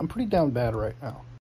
I'm pretty down bad right now.